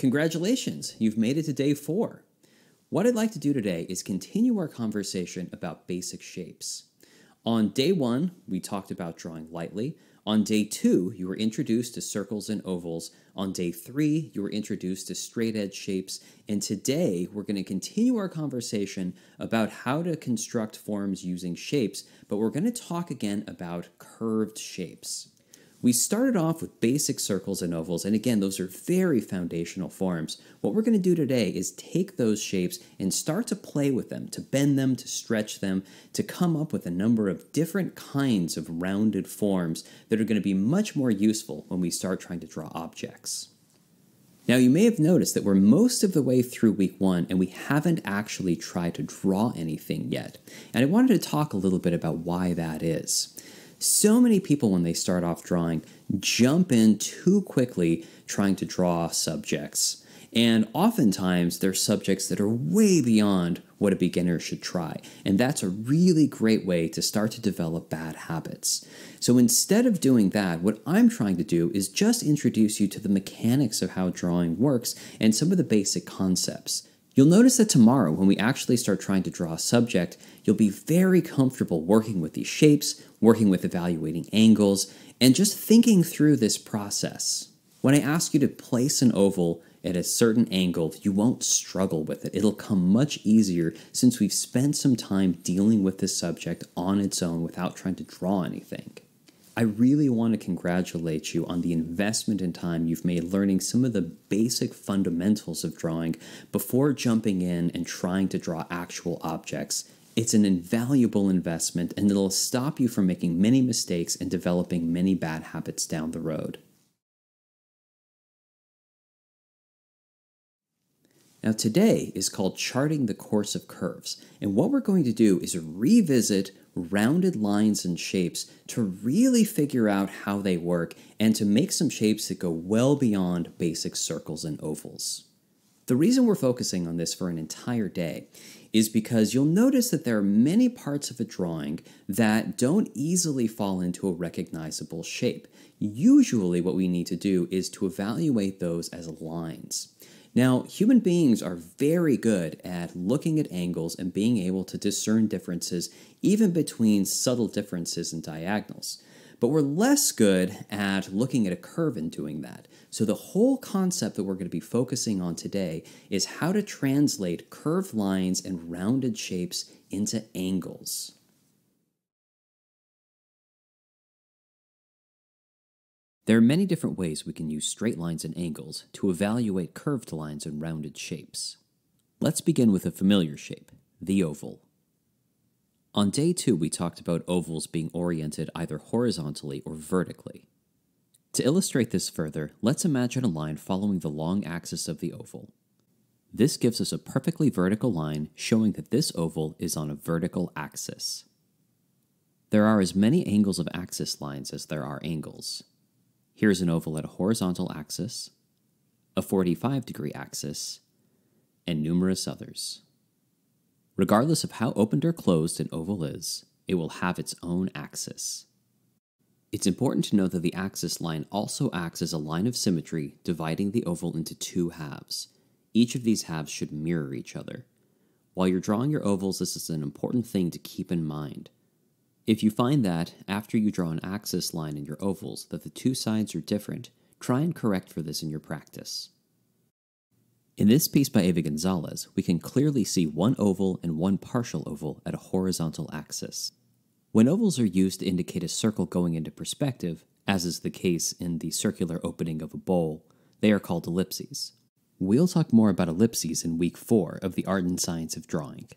Congratulations, you've made it to day four. What I'd like to do today is continue our conversation about basic shapes. On day one, we talked about drawing lightly. On day two, you were introduced to circles and ovals. On day three, you were introduced to straight edge shapes. And today, we're going to continue our conversation about how to construct forms using shapes, but we're going to talk again about curved shapes. We started off with basic circles and ovals, and again, those are very foundational forms. What we're going to do today is take those shapes and start to play with them, to bend them, to stretch them, to come up with a number of different kinds of rounded forms that are going to be much more useful when we start trying to draw objects. Now, you may have noticed that we're most of the way through week one and we haven't actually tried to draw anything yet. And I wanted to talk a little bit about why that is. So many people, when they start off drawing, jump in too quickly trying to draw subjects. And oftentimes, they're subjects that are way beyond what a beginner should try. And that's a really great way to start to develop bad habits. So instead of doing that, what I'm trying to do is just introduce you to the mechanics of how drawing works and some of the basic concepts. You'll notice that tomorrow, when we actually start trying to draw a subject, you'll be very comfortable working with these shapes, working with evaluating angles, and just thinking through this process. When I ask you to place an oval at a certain angle, you won't struggle with it. It'll come much easier since we've spent some time dealing with this subject on its own without trying to draw anything. I really want to congratulate you on the investment in time you've made learning some of the basic fundamentals of drawing before jumping in and trying to draw actual objects. It's an invaluable investment and it'll stop you from making many mistakes and developing many bad habits down the road. Now, today is called Charting the Course of Curves, and what we're going to do is revisit rounded lines and shapes to really figure out how they work and to make some shapes that go well beyond basic circles and ovals. The reason we're focusing on this for an entire day is because you'll notice that there are many parts of a drawing that don't easily fall into a recognizable shape. Usually, what we need to do is to evaluate those as lines. Now, human beings are very good at looking at angles and being able to discern differences even between subtle differences in diagonals. But we're less good at looking at a curve and doing that. So, the whole concept that we're going to be focusing on today is how to translate curved lines and rounded shapes into angles. There are many different ways we can use straight lines and angles to evaluate curved lines and rounded shapes. Let's begin with a familiar shape, the oval. On day two, we talked about ovals being oriented either horizontally or vertically. To illustrate this further, let's imagine a line following the long axis of the oval. This gives us a perfectly vertical line showing that this oval is on a vertical axis. There are as many angles of axis lines as there are angles. Here's an oval at a horizontal axis, a 45 degree axis, and numerous others. Regardless of how opened or closed an oval is, it will have its own axis. It's important to note that the axis line also acts as a line of symmetry dividing the oval into two halves. Each of these halves should mirror each other. While you're drawing your ovals, this is an important thing to keep in mind. If you find that, after you draw an axis line in your ovals, that the two sides are different, try and correct for this in your practice. In this piece by Eva Gonzalez, we can clearly see one oval and one partial oval at a horizontal axis. When ovals are used to indicate a circle going into perspective, as is the case in the circular opening of a bowl, they are called ellipses. We'll talk more about ellipses in week 4 of the Art and Science of Drawing.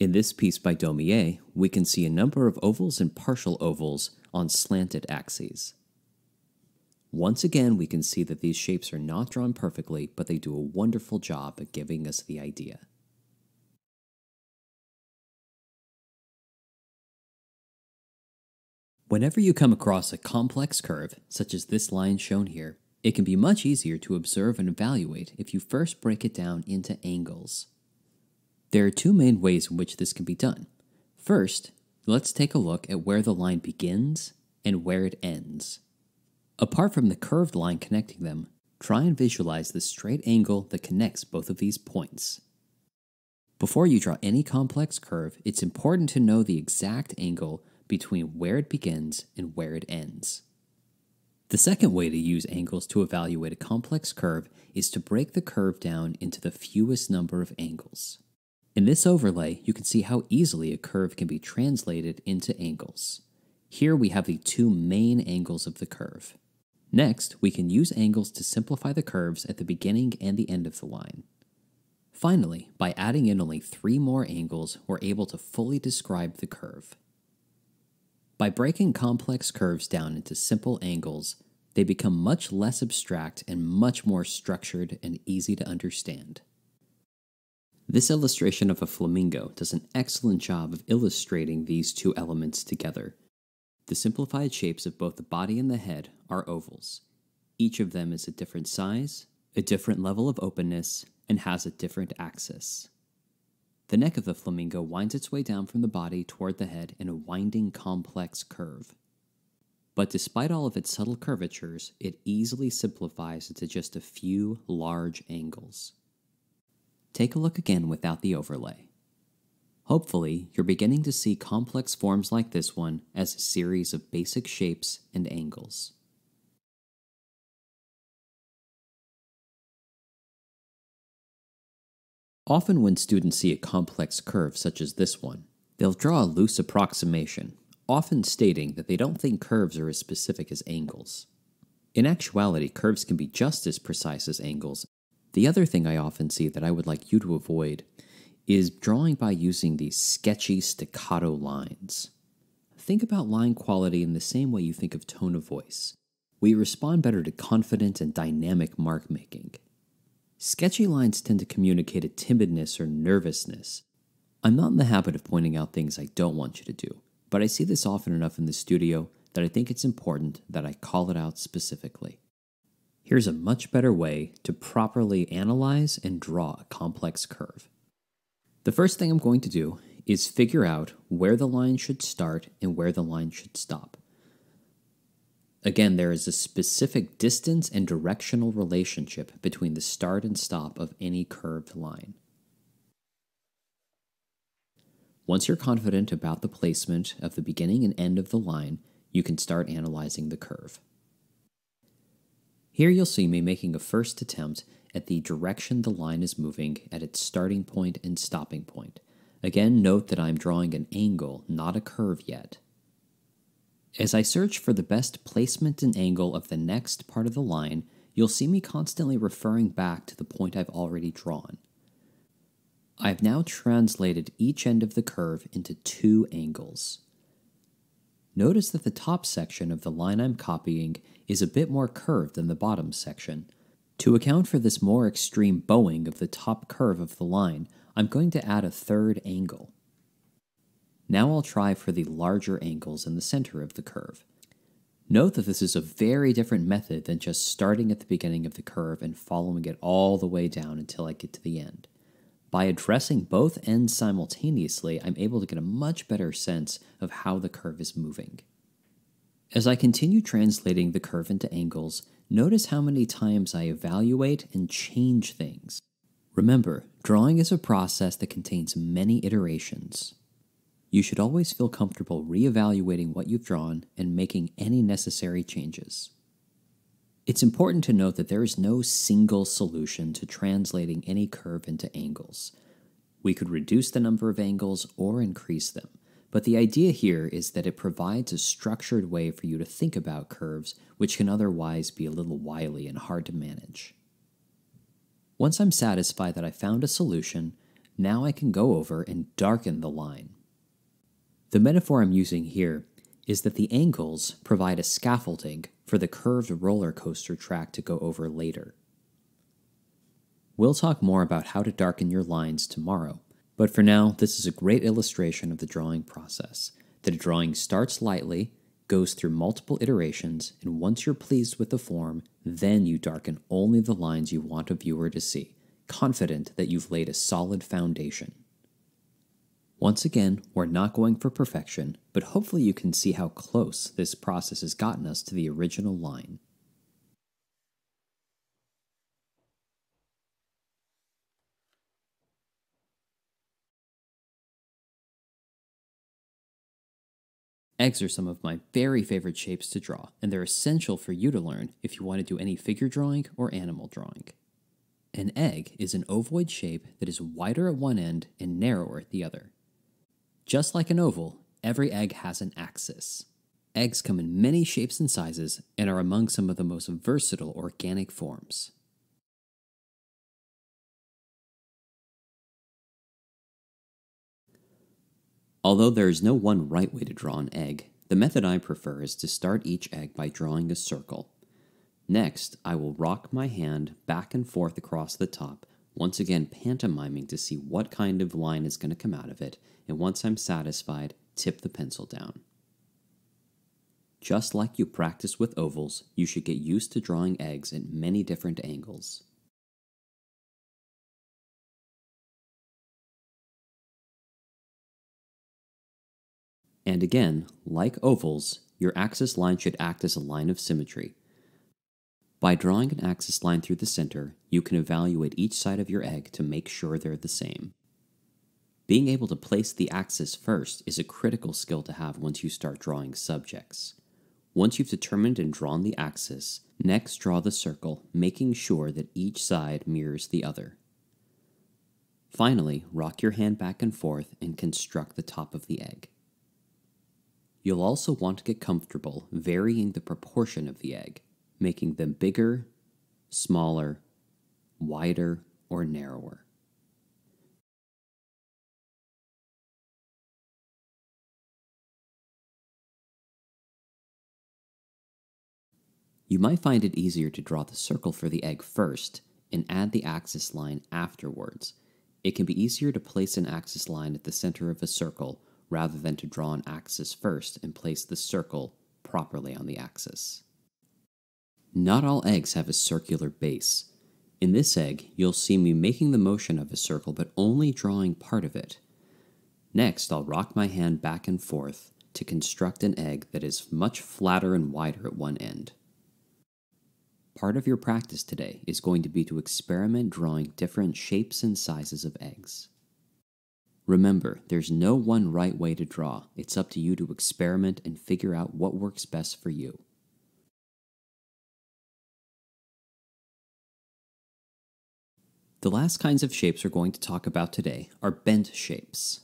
In this piece by Daumier, we can see a number of ovals and partial ovals on slanted axes. Once again, we can see that these shapes are not drawn perfectly, but they do a wonderful job at giving us the idea. Whenever you come across a complex curve, such as this line shown here, it can be much easier to observe and evaluate if you first break it down into angles. There are two main ways in which this can be done. First, let's take a look at where the line begins and where it ends. Apart from the curved line connecting them, try and visualize the straight angle that connects both of these points. Before you draw any complex curve, it's important to know the exact angle between where it begins and where it ends. The second way to use angles to evaluate a complex curve is to break the curve down into the fewest number of angles. In this overlay, you can see how easily a curve can be translated into angles. Here we have the two main angles of the curve. Next, we can use angles to simplify the curves at the beginning and the end of the line. Finally, by adding in only three more angles, we're able to fully describe the curve. By breaking complex curves down into simple angles, they become much less abstract and much more structured and easy to understand. This illustration of a flamingo does an excellent job of illustrating these two elements together. The simplified shapes of both the body and the head are ovals. Each of them is a different size, a different level of openness, and has a different axis. The neck of the flamingo winds its way down from the body toward the head in a winding, complex curve. But despite all of its subtle curvatures, it easily simplifies into just a few large angles. Take a look again without the overlay. Hopefully, you're beginning to see complex forms like this one as a series of basic shapes and angles. Often, when students see a complex curve such as this one, they'll draw a loose approximation, often stating that they don't think curves are as specific as angles. In actuality, curves can be just as precise as angles. The other thing I often see that I would like you to avoid is drawing by using these sketchy staccato lines. Think about line quality in the same way you think of tone of voice. We respond better to confident and dynamic mark making. Sketchy lines tend to communicate a timidness or nervousness. I'm not in the habit of pointing out things I don't want you to do, but I see this often enough in the studio that I think it's important that I call it out specifically. Here's a much better way to properly analyze and draw a complex curve. The first thing I'm going to do is figure out where the line should start and where the line should stop. Again, there is a specific distance and directional relationship between the start and stop of any curved line. Once you're confident about the placement of the beginning and end of the line, you can start analyzing the curve. Here you'll see me making a first attempt at the direction the line is moving at its starting point and stopping point. Again, note that I'm drawing an angle, not a curve yet. As I search for the best placement and angle of the next part of the line, you'll see me constantly referring back to the point I've already drawn. I've now translated each end of the curve into two angles. Notice that the top section of the line I'm copying is a bit more curved than the bottom section. To account for this more extreme bowing of the top curve of the line, I'm going to add a third angle. Now I'll try for the larger angles in the center of the curve. Note that this is a very different method than just starting at the beginning of the curve and following it all the way down until I get to the end. By addressing both ends simultaneously, I'm able to get a much better sense of how the curve is moving. As I continue translating the curve into angles, notice how many times I evaluate and change things. Remember, drawing is a process that contains many iterations. You should always feel comfortable re-evaluating what you've drawn and making any necessary changes. It's important to note that there is no single solution to translating any curve into angles. We could reduce the number of angles or increase them, but the idea here is that it provides a structured way for you to think about curves which can otherwise be a little wily and hard to manage. Once I'm satisfied that I found a solution, now I can go over and darken the line. The metaphor I'm using here is that the angles provide a scaffolding for the curved roller coaster track to go over later. We'll talk more about how to darken your lines tomorrow, but for now, this is a great illustration of the drawing process. That a drawing starts lightly, goes through multiple iterations, and once you're pleased with the form, then you darken only the lines you want a viewer to see, confident that you've laid a solid foundation. Once again, we're not going for perfection, but hopefully you can see how close this process has gotten us to the original line. Eggs are some of my very favorite shapes to draw, and they're essential for you to learn if you want to do any figure drawing or animal drawing. An egg is an ovoid shape that is wider at one end and narrower at the other. Just like an oval, every egg has an axis. Eggs come in many shapes and sizes and are among some of the most versatile organic forms. Although there is no one right way to draw an egg, the method I prefer is to start each egg by drawing a circle. Next, I will rock my hand back and forth across the top, once again pantomiming to see what kind of line is going to come out of it, and once I'm satisfied, tip the pencil down. Just like you practice with ovals, you should get used to drawing eggs at many different angles. And again, like ovals, your axis line should act as a line of symmetry. By drawing an axis line through the center, you can evaluate each side of your egg to make sure they're the same. Being able to place the axis first is a critical skill to have once you start drawing subjects. Once you've determined and drawn the axis, next draw the circle, making sure that each side mirrors the other. Finally, rock your hand back and forth and construct the top of the egg. You'll also want to get comfortable varying the proportion of the egg, making them bigger, smaller, wider, or narrower. You might find it easier to draw the circle for the egg first and add the axis line afterwards. It can be easier to place an axis line at the center of a circle rather than to draw an axis first and place the circle properly on the axis. Not all eggs have a circular base. In this egg, you'll see me making the motion of a circle but only drawing part of it. Next, I'll rock my hand back and forth to construct an egg that is much flatter and wider at one end. Part of your practice today is going to be to experiment drawing different shapes and sizes of eggs. Remember, there's no one right way to draw. It's up to you to experiment and figure out what works best for you. The last kinds of shapes we're going to talk about today are bent shapes.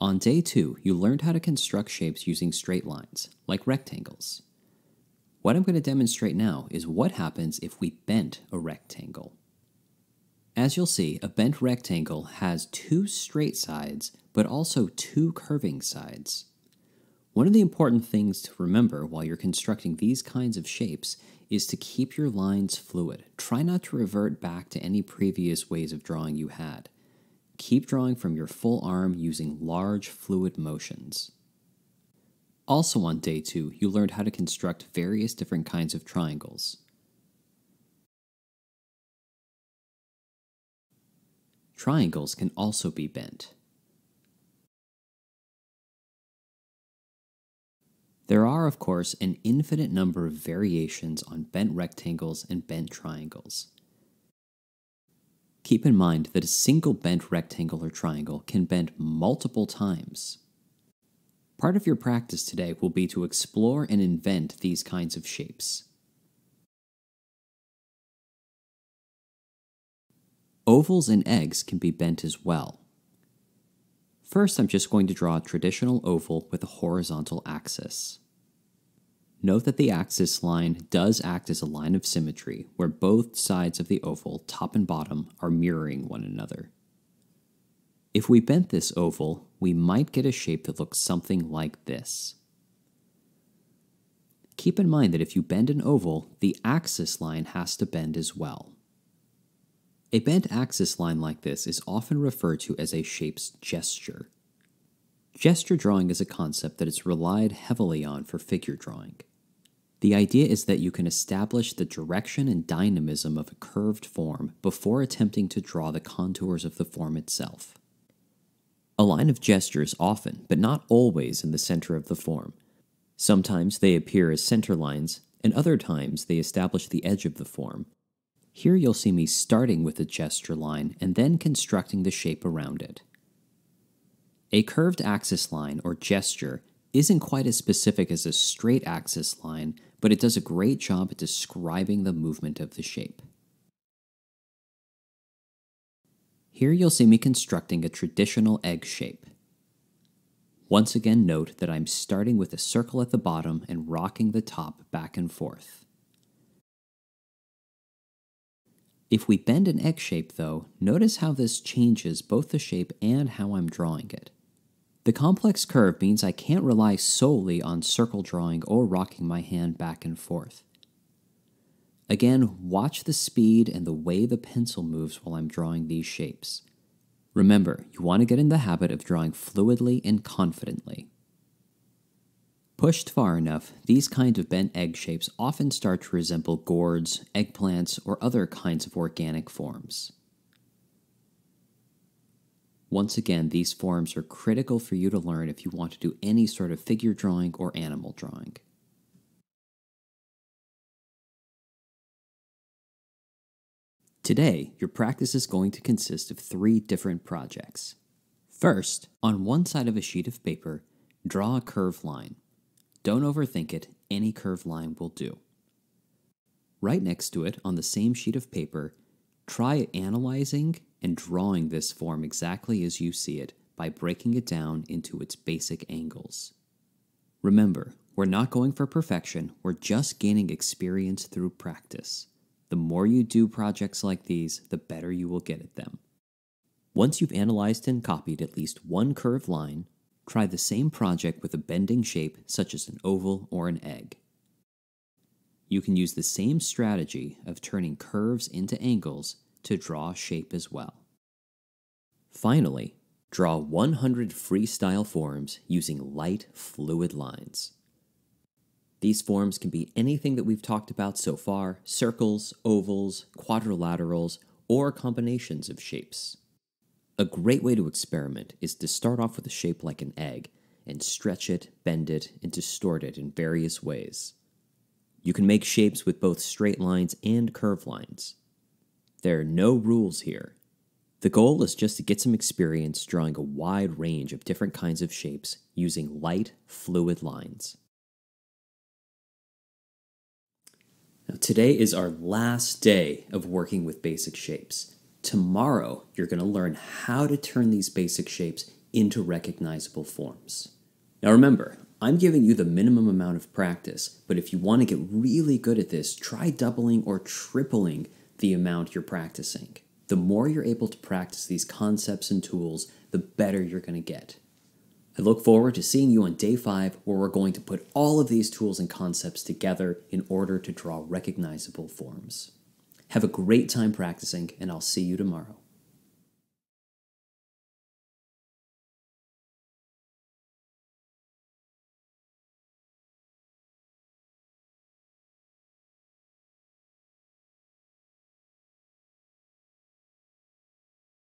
On day two, you learned how to construct shapes using straight lines, like rectangles. What I'm going to demonstrate now is what happens if we bent a rectangle. As you'll see, a bent rectangle has two straight sides, but also two curving sides. One of the important things to remember while you're constructing these kinds of shapes is to keep your lines fluid. Try not to revert back to any previous ways of drawing you had. Keep drawing from your full arm using large fluid motions. Also on day two, you learned how to construct various different kinds of triangles. Triangles can also be bent. There are, of course, an infinite number of variations on bent rectangles and bent triangles. Keep in mind that a single bent rectangle or triangle can bend multiple times. Part of your practice today will be to explore and invent these kinds of shapes. Ovals and eggs can be bent as well. First, I'm just going to draw a traditional oval with a horizontal axis. Note that the axis line does act as a line of symmetry, where both sides of the oval, top and bottom, are mirroring one another. If we bent this oval, we might get a shape that looks something like this. Keep in mind that if you bend an oval, the axis line has to bend as well. A bent axis line like this is often referred to as a shape's gesture. Gesture drawing is a concept that is relied heavily on for figure drawing. The idea is that you can establish the direction and dynamism of a curved form before attempting to draw the contours of the form itself. A line of gesture is often, but not always, in the center of the form. Sometimes they appear as center lines, and other times they establish the edge of the form, here you'll see me starting with a gesture line and then constructing the shape around it. A curved axis line or gesture isn't quite as specific as a straight axis line, but it does a great job at describing the movement of the shape. Here you'll see me constructing a traditional egg shape. Once again note that I'm starting with a circle at the bottom and rocking the top back and forth. If we bend an egg shape though, notice how this changes both the shape and how I'm drawing it. The complex curve means I can't rely solely on circle drawing or rocking my hand back and forth. Again, watch the speed and the way the pencil moves while I'm drawing these shapes. Remember, you want to get in the habit of drawing fluidly and confidently. Pushed far enough, these kinds of bent egg shapes often start to resemble gourds, eggplants, or other kinds of organic forms. Once again, these forms are critical for you to learn if you want to do any sort of figure drawing or animal drawing. Today, your practice is going to consist of three different projects. First, on one side of a sheet of paper, draw a curved line. Don't overthink it, any curved line will do. Right next to it, on the same sheet of paper, try analyzing and drawing this form exactly as you see it by breaking it down into its basic angles. Remember, we're not going for perfection, we're just gaining experience through practice. The more you do projects like these, the better you will get at them. Once you've analyzed and copied at least one curved line, Try the same project with a bending shape such as an oval or an egg. You can use the same strategy of turning curves into angles to draw shape as well. Finally, draw 100 freestyle forms using light, fluid lines. These forms can be anything that we've talked about so far circles, ovals, quadrilaterals, or combinations of shapes. A great way to experiment is to start off with a shape like an egg and stretch it, bend it, and distort it in various ways. You can make shapes with both straight lines and curved lines. There are no rules here. The goal is just to get some experience drawing a wide range of different kinds of shapes using light, fluid lines. Now, today is our last day of working with basic shapes. Tomorrow, you're going to learn how to turn these basic shapes into recognizable forms. Now remember, I'm giving you the minimum amount of practice, but if you want to get really good at this, try doubling or tripling the amount you're practicing. The more you're able to practice these concepts and tools, the better you're going to get. I look forward to seeing you on day five, where we're going to put all of these tools and concepts together in order to draw recognizable forms. Have a great time practicing, and I'll see you tomorrow.